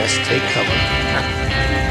Best take cover.